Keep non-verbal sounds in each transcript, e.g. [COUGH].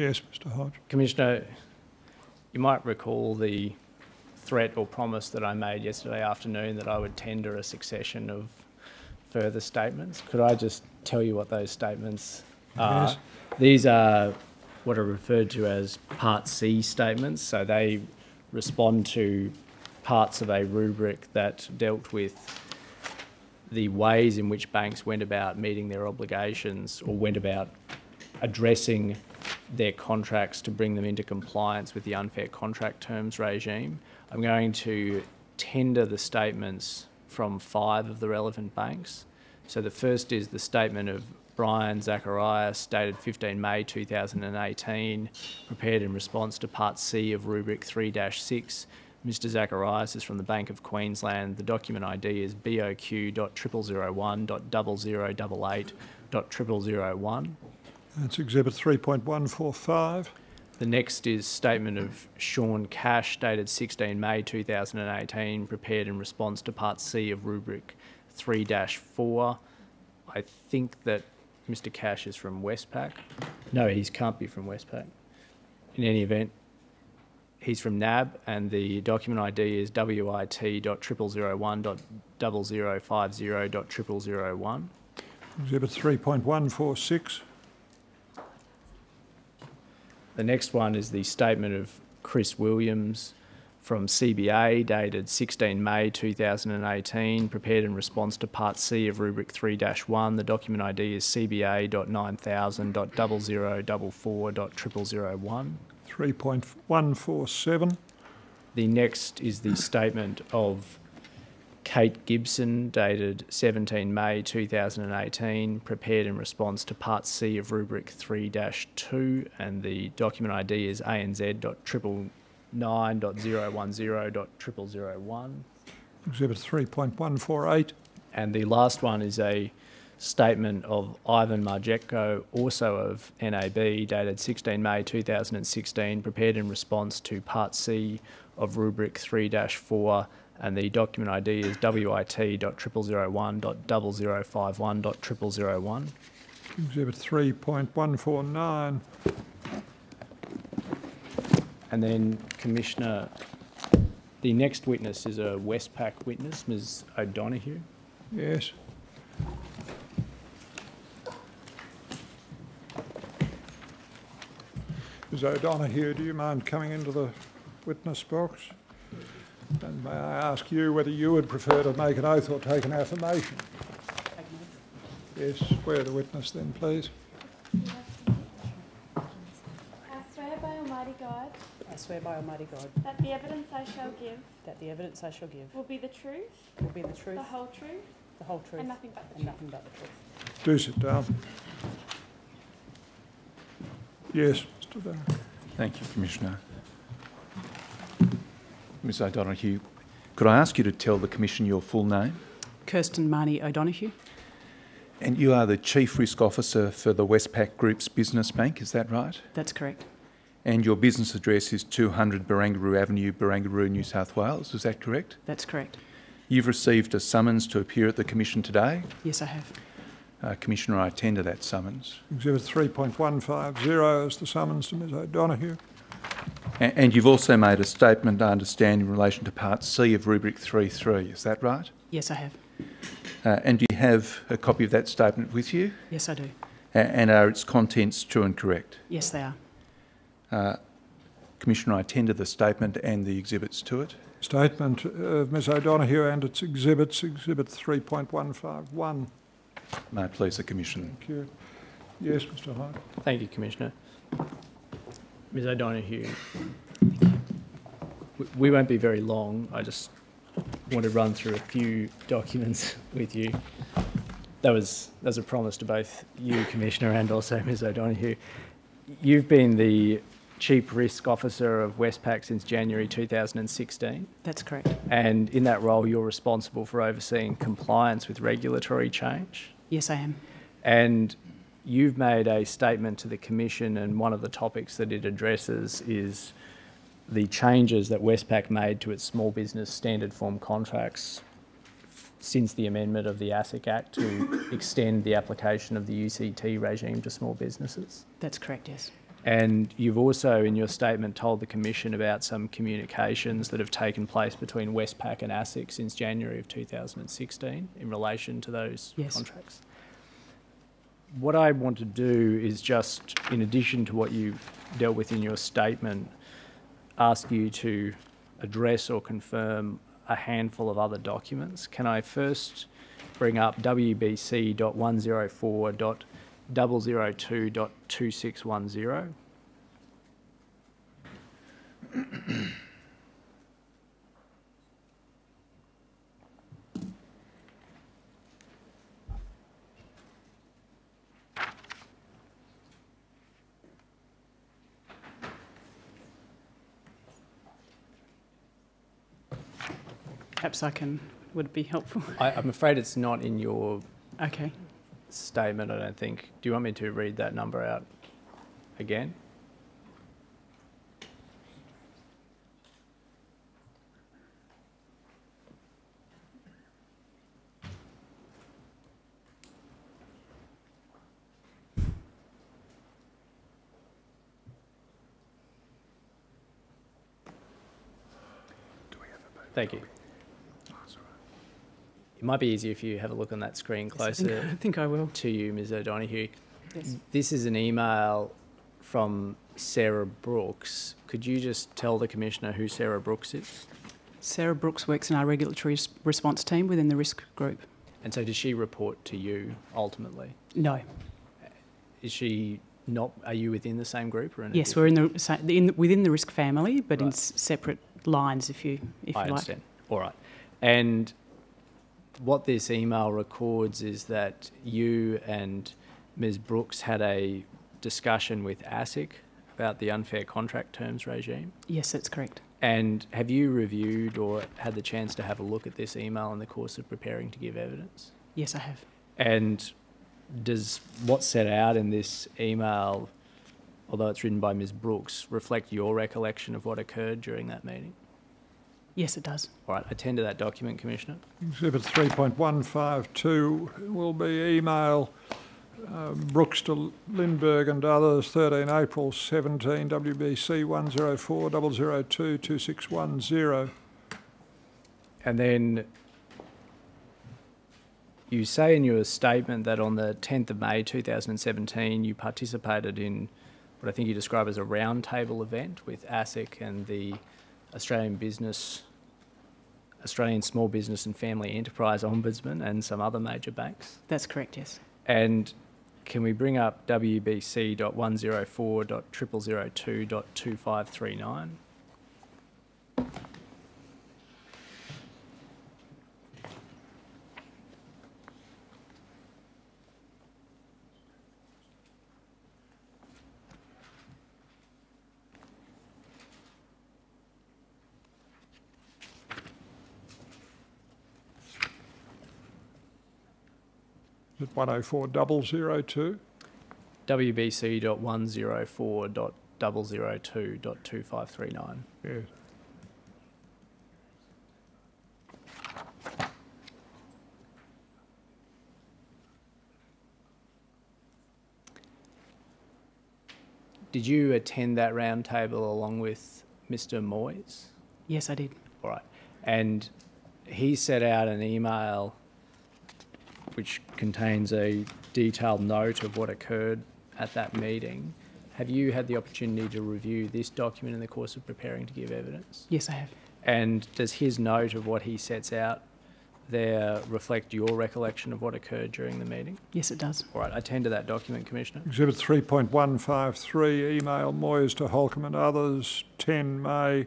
Yes, Mr Hodge. Commissioner, you might recall the threat or promise that I made yesterday afternoon that I would tender a succession of further statements. Could I just tell you what those statements are? Yes. These are what are referred to as Part C statements. So they respond to parts of a rubric that dealt with the ways in which banks went about meeting their obligations or went about addressing their contracts to bring them into compliance with the unfair contract terms regime. I'm going to tender the statements from five of the relevant banks. So the first is the statement of Brian Zacharias, dated 15 May 2018, prepared in response to Part C of Rubric 3-6. Mr Zacharias is from the Bank of Queensland. The document ID is BOQ.0001.0088.0001. That's Exhibit 3.145. The next is statement of Sean Cash, dated 16 May 2018, prepared in response to Part C of Rubric 3-4. I think that Mr Cash is from Westpac. No, he can't be from Westpac. In any event, he's from NAB, and the document ID is WIT.0001.0050.0001. Exhibit 3.146. The next one is the statement of Chris Williams from CBA dated 16 May 2018, prepared in response to Part C of Rubric 3-1. The document ID is CBA.9000.0044.0001. 3.147. The next is the statement of Kate Gibson dated 17 May 2018, prepared in response to Part C of Rubric 3-2, and the document ID is ANZ.999.010.0001. Exhibit 3.148. And the last one is a statement of Ivan Marjetko, also of NAB, dated 16 May 2016, prepared in response to Part C of Rubric 3-4, and the document ID is WIT.001.0051.0001. Exhibit 3.149. And then, Commissioner, the next witness is a Westpac witness, Ms O'Donoghue. Yes. Ms O'Donoghue, do you mind coming into the witness box? And may I ask you whether you would prefer to make an oath or take an affirmation? Yes, swear the witness then, please. I swear by Almighty God I swear by Almighty God that the evidence I shall give that the evidence I shall give will be the truth, will be the truth, the whole truth, the whole truth, and nothing but the and truth. nothing but the truth. Do sit down. Yes, Mr O'Donoghue. Thank you, Commissioner. Ms O'Donoghue, could I ask you to tell the Commission your full name? Kirsten Marnie O'Donoghue. And you are the Chief Risk Officer for the Westpac Group's business bank, is that right? That's correct. And your business address is 200 Barangaroo Avenue, Barangaroo, New South Wales, is that correct? That's correct. You've received a summons to appear at the Commission today. Yes, I have. Uh, Commissioner, I tender that summons. Exhibit 3.150 is the summons to Ms O'Donoghue. A- and you've also made a statement, I understand, in relation to Part C of Rubric 3.3, is that right? Yes, I have. Uh, and do you have a copy of that statement with you? Yes, I do. A- and are its contents true and correct? Yes, they are. Uh, Commissioner, I tender the statement and the exhibits to it. Statement of Ms O'Donoghue and its exhibits, Exhibit 3.151. May I please the Commission. Thank you. Yes, Mr Hyde. Thank you, Commissioner. Ms O'Donoghue, we- won't be very long. I just want to run through a few documents [LAUGHS] with you. That was, that was a promise to both you, Commissioner, and also Ms O'Donoghue. You've been the Chief Risk Officer of Westpac since January 2016, That's correct. and in that role, you're responsible for overseeing compliance with regulatory change. Yes, I am. And you've made a statement to the Commission, and one of the topics that it addresses is the changes that Westpac made to its small business standard form contracts since the amendment of the ASIC Act to [COUGHS] extend the application of the UCT regime to small businesses. That's correct, yes. And you've also, in your statement, told the Commission about some communications that have taken place between Westpac and ASIC since January of 2016 in relation to those Yes. contracts. What I want to do is just, in addition to what you've dealt with in your statement, ask you to address or confirm a handful of other documents. Can I first bring up WBC.104.002.2610? Perhaps I can, would it be helpful? [LAUGHS] I, I'm afraid it's not in your Okay. statement, I don't think. Do you want me to read that number out again? Thank you. It might be easier if you have a look on that screen Yes, I think- closer I think I will. to you, Ms O'Donoghue. Yes. This is an email from Sarah Brooks. Could you just tell the Commissioner who Sarah Brooks is? Sarah Brooks works in our regulatory response team within the risk group. And so does she report to you ultimately? No. Is she not, are you within the same group or in a Yes, we're in the, sa- in, within the risk family, but in Right. s- separate lines, if you, if I you like. understand. All right. And what this email records is that you and Ms Brooks had a discussion with ASIC about the unfair contract terms regime. Yes, that's correct. And have you reviewed or had the chance to have a look at this email in the course of preparing to give evidence? Yes, I have. And does what's set out in this email, although it's written by Ms Brooks, reflect your recollection of what occurred during that meeting? Yes, it does. All right, attend to that document, Commissioner. Exhibit 3.152 will be email uh, Brooks to Lindbergh and others, 13 April 17, WBC 104-002-2610. And then you say in your statement that on the 10th of May 2017, you participated in what I think you describe as a roundtable event with ASIC and the Australian Business, Australian Small Business and Family Enterprise Ombudsman and some other major banks. That's correct, yes. And can we bring up WBC.104.0002.2539? Is it 104-002? WBC.104.002.2539. Yes. Did you attend that roundtable along with Mr. Moyes? Yes, I did. All right. And he set out an email which contains a detailed note of what occurred at that meeting. Have you had the opportunity to review this document in the course of preparing to give evidence? Yes, I have. And does his note of what he sets out there reflect your recollection of what occurred during the meeting? Yes, it does. All right, I tend to that document, Commissioner. Exhibit 3.153, email Moyes to Holcomb and others, 10 May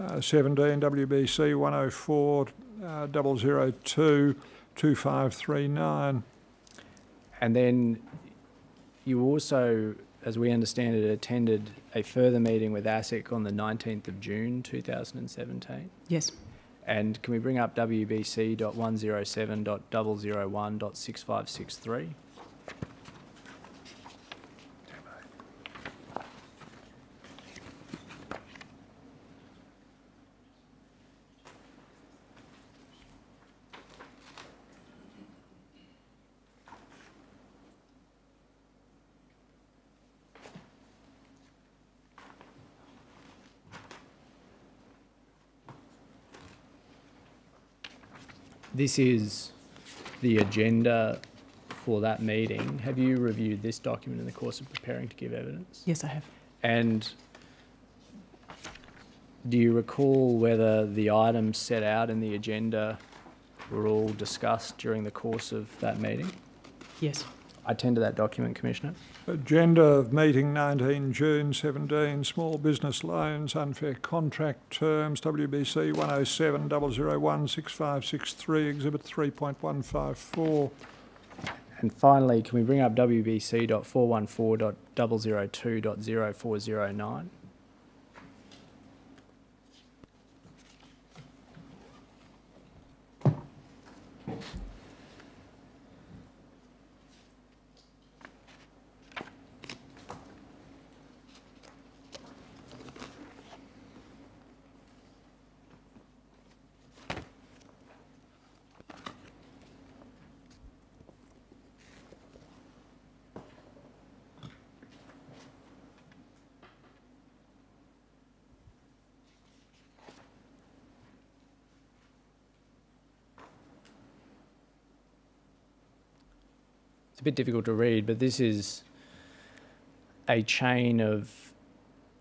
uh, 17, WBC 104 uh, 002 2539. And then you also, as we understand it, attended a further meeting with ASIC on the 19th of June 2017. Yes. And can we bring up WBC.107.001.6563? This is the agenda for that meeting. Have you reviewed this document in the course of preparing to give evidence? Yes, I have. And do you recall whether the items set out in the agenda were all discussed during the course of that meeting? Yes. I tend to that document, Commissioner. Agenda of meeting 19 June 17, small business loans, unfair contract terms, WBC 107 001 6563, exhibit 3.154. And finally, can we bring up WBC.414.002.0409? A bit difficult to read, but this is a chain of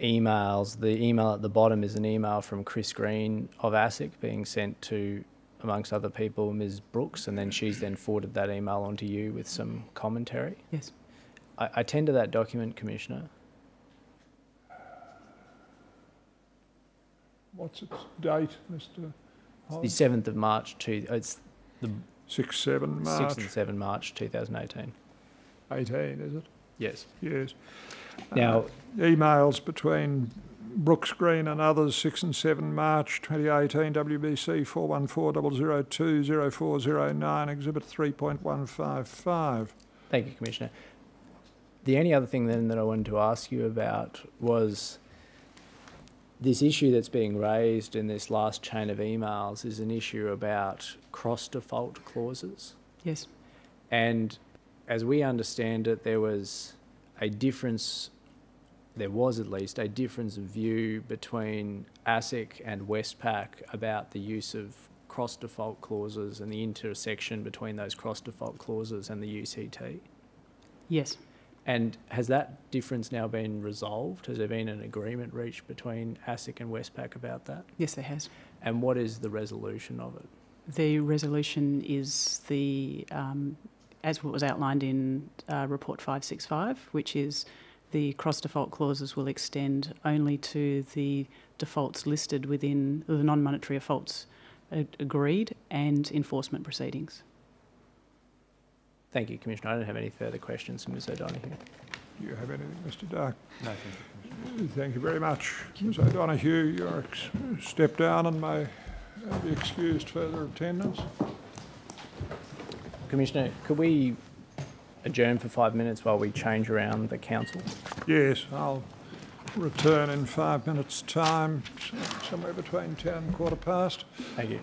emails. The email at the bottom is an email from Chris Green of ASIC being sent to, amongst other people, Ms. Brooks, and then she's then forwarded that email on to you with some commentary. Yes. I, I tend to that document, Commissioner. What's its date, Mr. It's the 7th of March, to, it's the 6, 7 6th March and 7th March 2018. 18, is it? Yes. Yes. Now, Uh, emails between Brooks Green and others, 6 and 7 March 2018, WBC 414-002-0409, Exhibit 3.155. Thank you, Commissioner. The only other thing then that I wanted to ask you about was this issue that's being raised in this last chain of emails is an issue about cross default clauses. Yes. And as we understand it, there was a difference, there was at least a difference of view between ASIC and Westpac about the use of cross default clauses and the intersection between those cross default clauses and the UCT. Yes. And has that difference now been resolved? Has there been an agreement reached between ASIC and Westpac about that? Yes, there has. And what is the resolution of it? The resolution is the, um, as what was outlined in uh, Report 565, which is the cross default clauses will extend only to the defaults listed within the non monetary defaults agreed and enforcement proceedings. Thank you, Commissioner. I don't have any further questions for Ms O'Donoghue. Do you have anything, Mr Dark? No, thank you. Thank you very much. Ms O'Donoghue, you're ex- step down and may be excused further attendance. Commissioner, could we adjourn for five minutes while we change around the counsel? Yes, I'll return in five minutes' time, somewhere between 10 and quarter past. Thank you.